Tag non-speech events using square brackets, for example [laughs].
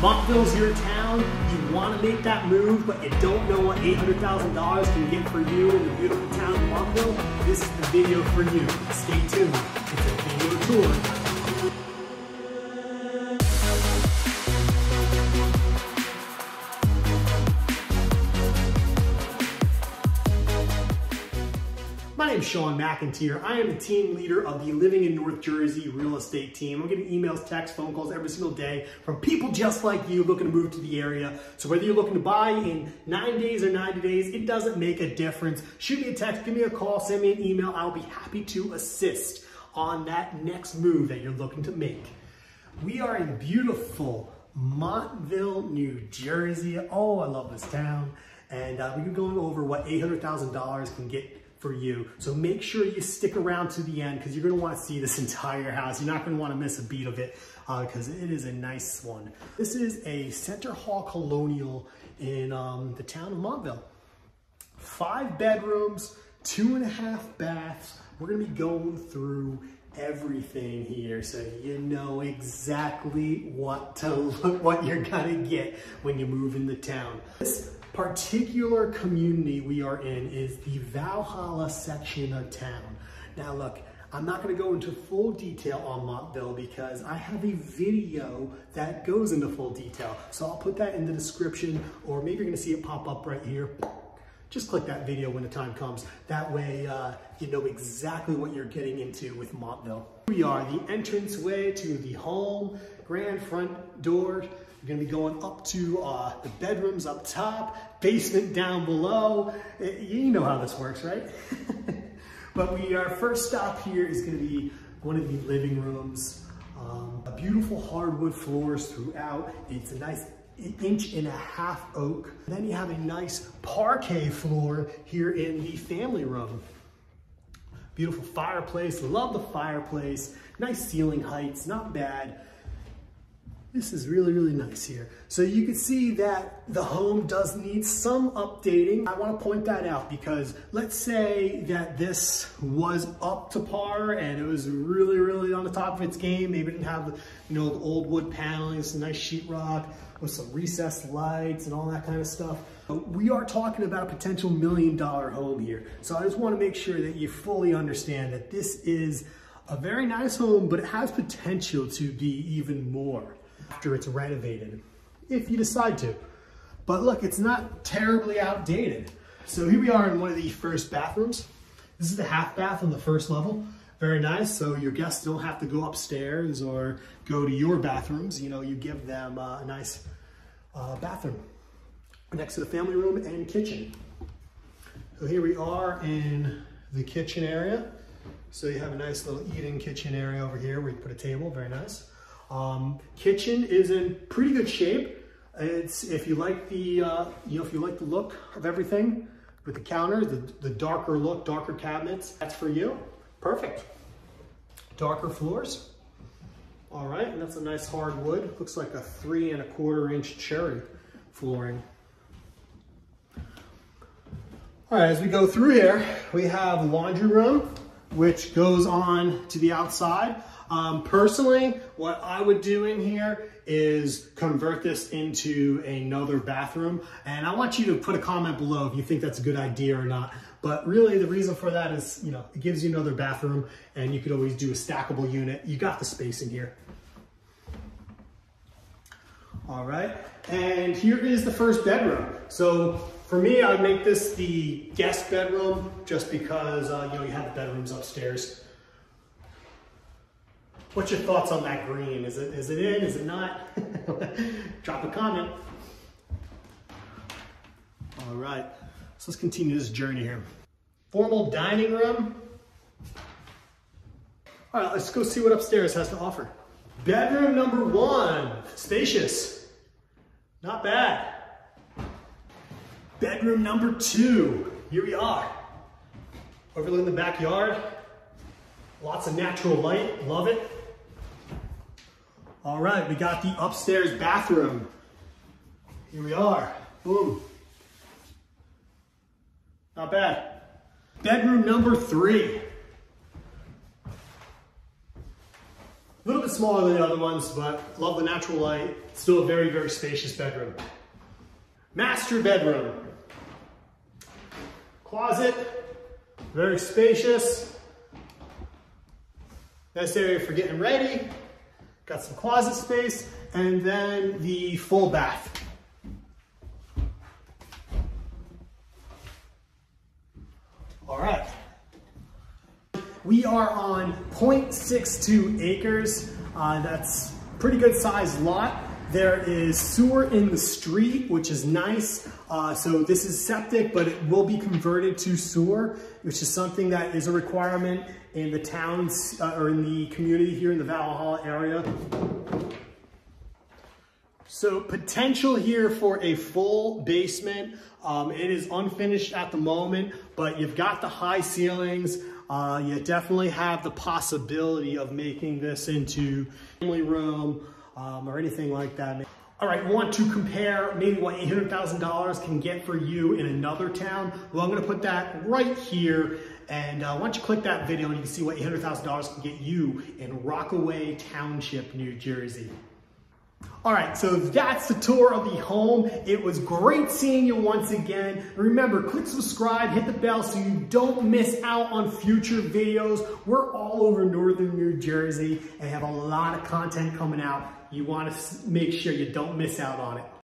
Montville's your town. You want to make that move, but you don't know what $800,000 can get for you in the beautiful town of Montville? This is the video for you. Stay tuned. It's a video tour Shawn McEnteer. I am the team leader of the Living in North Jersey real estate team. I'm getting emails, texts, phone calls every single day from people just like you looking to move to the area. So whether you're looking to buy in nine days or 90 days, it doesn't make a difference. Shoot me a text, give me a call, send me an email. I'll be happy to assist on that next move that you're looking to make. We are in beautiful Montville, New Jersey. Oh, I love this town. And uh, we're going over what $800,000 can get for you. So make sure you stick around to the end because you're gonna wanna see this [laughs] entire house. You're not gonna wanna miss a beat of it because uh, it is a nice one. This is a Center Hall Colonial in um, the town of Montville. Five bedrooms, two and a half baths. We're gonna be going through everything here so you know exactly what to look, what you're gonna get when you move into town. This particular community we are in is the Valhalla section of town. Now look, I'm not gonna go into full detail on Montville because I have a video that goes into full detail. So I'll put that in the description or maybe you're gonna see it pop up right here. Just click that video when the time comes. That way uh, you know exactly what you're getting into with Montville. We are the entrance way to the home, grand front door, We're gonna be going up to uh, the bedrooms up top, basement down below. Eh, you know how this works, right? [laughs] but we, our first stop here is gonna be one of the living rooms. Um, beautiful hardwood floors throughout. It's a nice inch and a half oak. then you have a nice parquet floor here in the family room. Beautiful fireplace, love the fireplace. Nice ceiling heights, not bad. This is really, really nice here. So you can see that the home does need some updating. I wanna point that out because let's say that this was up to par and it was really, really on the top of its game. Maybe it didn't have, you know, the old wood paneling, some nice sheetrock with some recessed lights and all that kind of stuff. We are talking about a potential million dollar home here. So I just wanna make sure that you fully understand that this is a very nice home, but it has potential to be even more after it's renovated, if you decide to. But look, it's not terribly outdated. So here we are in one of the first bathrooms. This is the half bath on the first level. Very nice, so your guests don't have to go upstairs or go to your bathrooms. You know, you give them uh, a nice uh, bathroom next to the family room and kitchen. So here we are in the kitchen area. So you have a nice little eating kitchen area over here where you put a table, very nice. Um, kitchen is in pretty good shape. It's if you like the uh, you know if you like the look of everything with the counter, the, the darker look, darker cabinets, that's for you. Perfect. Darker floors. All right, and that's a nice hard wood. Looks like a three and a quarter inch cherry flooring. All right, as we go through here, we have laundry room, which goes on to the outside. Um, personally, what I would do in here is convert this into another bathroom. And I want you to put a comment below if you think that's a good idea or not. But really the reason for that is, you know, it gives you another bathroom and you could always do a stackable unit. You got the space in here. All right, and here is the first bedroom. So for me, I would make this the guest bedroom just because, uh, you know, you have the bedrooms upstairs. What's your thoughts on that green? Is it, is it in, is it not? [laughs] Drop a comment. All right, so let's continue this journey here. Formal dining room. All right, let's go see what upstairs has to offer. Bedroom number one, spacious, not bad. Bedroom number two, here we are. Overlooking the backyard, lots of natural light, love it. All right, we got the upstairs bathroom. Here we are, boom. Not bad. Bedroom number three. A little bit smaller than the other ones, but love the natural light. Still a very, very spacious bedroom. Master bedroom. Closet, very spacious. Nice area for getting ready. Got some closet space, and then the full bath. All right. We are on 0.62 acres. Uh, that's pretty good sized lot. There is sewer in the street, which is nice. Uh, so this is septic, but it will be converted to sewer, which is something that is a requirement in the towns uh, or in the community here in the Valhalla area. So potential here for a full basement. Um, it is unfinished at the moment, but you've got the high ceilings. Uh, you definitely have the possibility of making this into family room um, or anything like that. All right, want to compare maybe what $800,000 can get for you in another town? Well, I'm gonna put that right here. And uh, why don't you click that video and you can see what $800,000 can get you in Rockaway Township, New Jersey. All right, so that's the tour of the home. It was great seeing you once again. Remember, click subscribe, hit the bell so you don't miss out on future videos. We're all over Northern New Jersey and have a lot of content coming out. You wanna make sure you don't miss out on it.